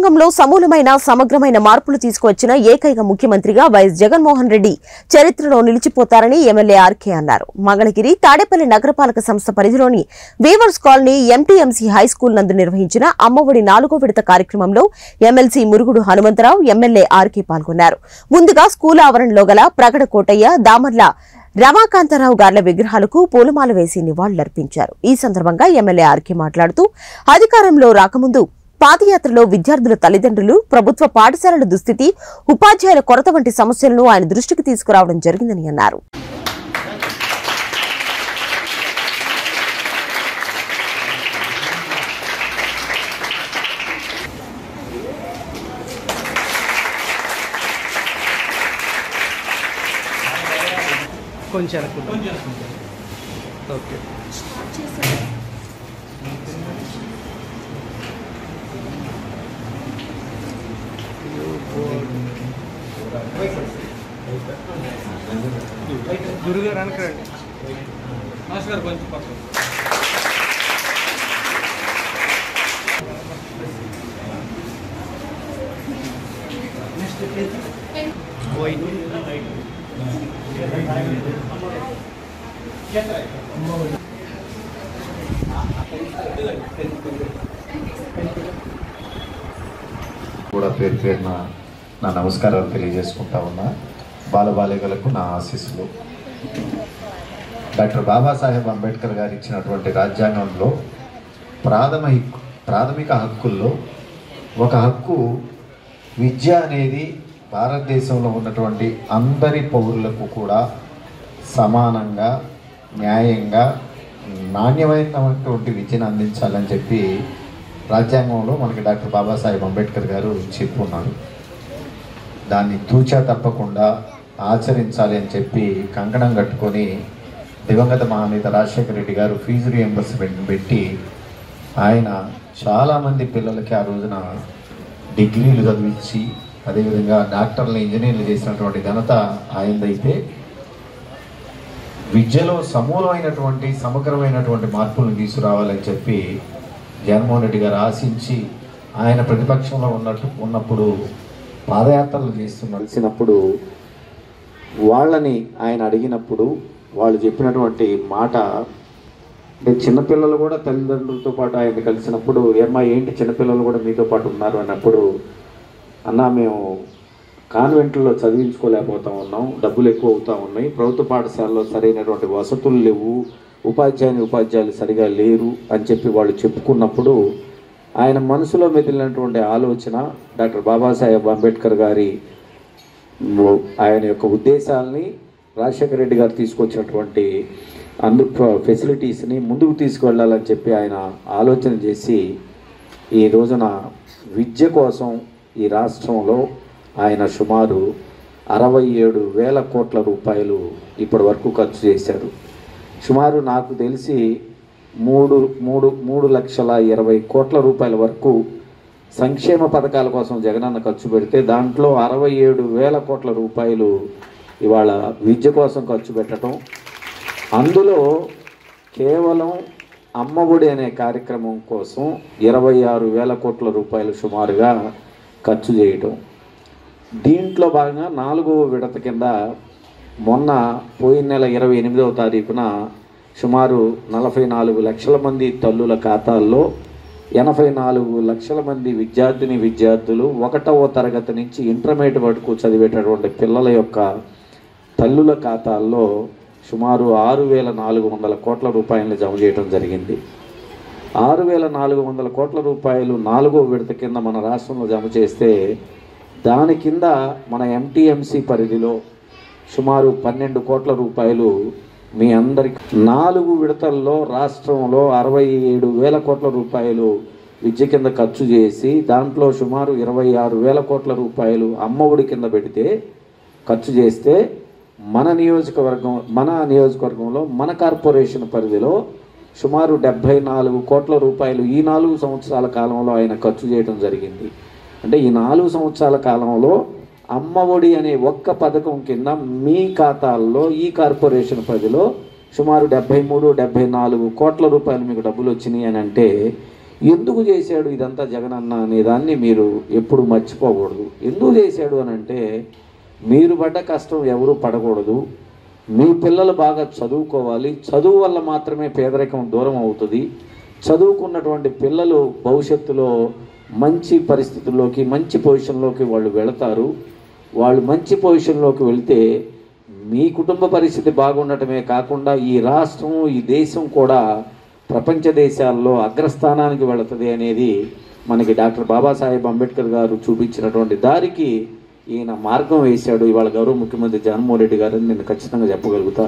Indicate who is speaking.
Speaker 1: విద్యారంగంలో సమూలమైన సమగ్రమైన మార్పులు తీసుకువచ్చిన ఏకైక ముఖ్యమంత్రిగా వైఎస్ జగన్మోహన్ రెడ్డి చరిత్రలో నిలిచిపోతారని ఎమ్మెల్యే ఆర్కే అన్నారు. మంగళగిరి తాడేపల్లి నగరపాలక సంస్థ పరిధిలోని వీవర్స్ కాలనీ ఎంటీఎంసీ హైస్కూల్ నందు నిర్వహించిన అమ్మఒడి నాలుగో విడత కార్యక్రమంలో MLC Muragudu Hanumantharao MLA RK పాల్గొన్నారు. ముందుగా స్కూల్ ఆవరణలో గల ప్రగడ కోటయ్య దామర్ల రమాకాంతారావు గార్ల విగ్రహాలకు పూలమాల వేసి నివాళులర్పించారు. ఈ సందర్భంగా ఎమ్మెల్యే ఆర్కే మాట్లాడుతూ అధికారంలో రాకముందు పాదయాత్రలో విద్యార్థుల తల్లిదండ్రులు ప్రభుత్వ పాఠశాలల దుస్థితి ఉపాధ్యాయుల కొరత వంటి సమస్యలను ఆయన దృష్టికి తీసుకురావడం జరిగిందని అన్నారు.
Speaker 2: కొంచెం ఓకే. గురుగారు అనుకురండి
Speaker 3: మాస్టర్ గారు కొంచెం పక్కన
Speaker 2: వైట్
Speaker 4: కూడా పేరు పేరున నా నమస్కారాలు తెలియజేసుకుంటా ఉన్నా. బాలబాలికలకు నా ఆశీస్సులు. డాక్టర్ బాబాసాహెబ్ అంబేద్కర్ గారు ఇచ్చినటువంటి రాజ్యాంగంలో ప్రాథమిక ప్రాథమిక హక్కుల్లో ఒక హక్కు విద్య అనేది భారతదేశంలో ఉన్నటువంటి అందరి పౌరులకు కూడా సమానంగా న్యాయంగా నాణ్యమైనటువంటి విద్యను అందించాలని చెప్పి రాజ్యాంగంలో మనకి డాక్టర్ బాబాసాహెబ్ అంబేద్కర్ గారు చెప్పున్నారు దాన్ని తూచా తప్పకుండా ఆచరించాలి అని చెప్పి కంకణం కట్టుకొని దివంగత మహానేత రాజశేఖర రెడ్డి గారు ఫీజు రియంబర్స్మెంట్ పెట్టి ఆయన చాలామంది పిల్లలకి ఆ రోజున డిగ్రీలు చదివించి అదేవిధంగా డాక్టర్లు ఇంజనీర్లు చేసినటువంటి ఘనత ఆయనదైతే. విద్యలో సమూలమైనటువంటి సమగ్రమైనటువంటి మార్పులను తీసుకురావాలని చెప్పి జగన్మోహన్ రెడ్డి గారు ఆశించి ఆయన ప్రతిపక్షంలో ఉన్నట్టు ఉన్నప్పుడు పాదయాత్రలు చేస్తున్నప్పుడు వాళ్ళని ఆయన అడిగినప్పుడు వాళ్ళు చెప్పినటువంటి మాట అంటే చిన్నపిల్లలు కూడా తల్లిదండ్రులతో పాటు ఆయన కలిసినప్పుడు ఏమ్మా ఏంటి చిన్నపిల్లలు కూడా మీతో పాటు ఉన్నారు? అన్నప్పుడు అన్నా మేము కాన్వెంట్లో చదివించుకోలేకపోతా ఉన్నాం డబ్బులు ఎక్కువ అవుతూ ఉన్నాయి ప్రభుత్వ పాఠశాలలో సరైనటువంటి వసతులు లేవు ఉపాధ్యాయుని ఉపాధ్యాయులు సరిగా లేరు అని చెప్పి వాళ్ళు చెప్పుకున్నప్పుడు ఆయన మనసులో మెదిలినటువంటి ఆలోచన డాక్టర్ బాబాసాహెబ్ అంబేద్కర్ గారి ఆయన యొక్క ఉద్దేశాలని రాజశేఖర రెడ్డి గారు తీసుకొచ్చినటువంటి అందు ఫెసిలిటీస్ని ముందుకు తీసుకువెళ్ళాలని చెప్పి ఆయన ఆలోచన చేసి ఈ రోజున విద్య కోసం ఈ రాష్ట్రంలో ఆయన సుమారు అరవై ఏడు వేల కోట్ల రూపాయలు ఇప్పటి వరకు ఖర్చు చేశారు. సుమారు నాకు తెలిసి మూడు మూడు మూడు లక్షల ఇరవై కోట్ల రూపాయల వరకు సంక్షేమ పథకాల కోసం జగనన్న ఖర్చు పెడితే దాంట్లో అరవై ఏడు వేల కోట్ల రూపాయలు ఇవాళ విద్య కోసం ఖర్చు పెట్టడం అందులో కేవలం అమ్మఒడి అనే కార్యక్రమం కోసం ఇరవై ఆరు వేల కోట్ల రూపాయలు సుమారుగా ఖర్చు చేయటం. దీంట్లో భాగంగా నాలుగవ విడత కింద మొన్న పోయిన నెల ఇరవై ఎనిమిదవ తారీఖున సుమారు నలభై నాలుగు లక్షల మంది తల్లుల ఖాతాల్లో ఎనభై నాలుగు లక్షల మంది విద్యార్థిని విద్యార్థులు ఒకటవ తరగతి నుంచి ఇంటర్మీడియట్ వరకు చదివేటటువంటి పిల్లల యొక్క తల్లుల ఖాతాల్లో సుమారు ఆరు వేల నాలుగు వందల కోట్ల రూపాయలను జమ చేయడం జరిగింది. ఆరు వేల నాలుగు వందల కోట్ల రూపాయలు నాలుగో విడత కింద మన రాష్ట్రంలో జమ చేస్తే దాని కింద మన ఎంటీఎంసీ పరిధిలో సుమారు పన్నెండు కోట్ల రూపాయలు మీ అందరికి. నాలుగు విడతల్లో రాష్ట్రంలో అరవై ఏడు వేల కోట్ల రూపాయలు విద్య కింద ఖర్చు చేసి దాంట్లో సుమారు ఇరవై ఆరు వేల కోట్ల రూపాయలు అమ్మఒడి కింద పెడితే ఖర్చు చేస్తే మన నియోజకవర్గం మన నియోజకవర్గంలో మన కార్పొరేషన్ పరిధిలో సుమారు డెబ్భై నాలుగు కోట్ల రూపాయలు ఈ నాలుగు సంవత్సరాల కాలంలో ఆయన ఖర్చు చేయడం జరిగింది. అంటే ఈ నాలుగు సంవత్సరాల కాలంలో అమ్మఒడి అనే ఒక్క పథకం కింద మీ ఖాతాల్లో ఈ కార్పొరేషన్ పరిధిలో సుమారు డెబ్బై మూడు డెబ్బై నాలుగు కోట్ల రూపాయలు మీకు డబ్బులు వచ్చినాయి అని అంటే ఎందుకు చేశాడు ఇదంతా జగనన్న అనే దాన్ని మీరు ఎప్పుడు మర్చిపోకూడదు. ఎందుకు చేశాడు అని అంటే మీరు పడ్డ కష్టం ఎవరు పడకూడదు. మీ పిల్లలు బాగా చదువుకోవాలి. చదువు వల్ల మాత్రమే పేదరికం దూరం అవుతుంది. చదువుకున్నటువంటి పిల్లలు భవిష్యత్తులో మంచి పరిస్థితుల్లోకి మంచి పొజిషన్లోకి వాళ్ళు వెళతారు. వాళ్ళు మంచి పొజిషన్లోకి వెళ్తే మీ కుటుంబ పరిస్థితి బాగుండటమే కాకుండా ఈ రాష్ట్రం ఈ దేశం కూడా ప్రపంచ దేశాల్లో అగ్రస్థానానికి వెళుతుంది అనేది మనకి డాక్టర్ బాబాసాహెబ్ అంబేద్కర్ గారు చూపించినటువంటి దారికి ఈయన మార్గం వేశాడు. ఇవాళ గౌరవ ముఖ్యమంత్రి జగన్మోహన్ రెడ్డి గారని నేను ఖచ్చితంగా చెప్పగలుగుతా.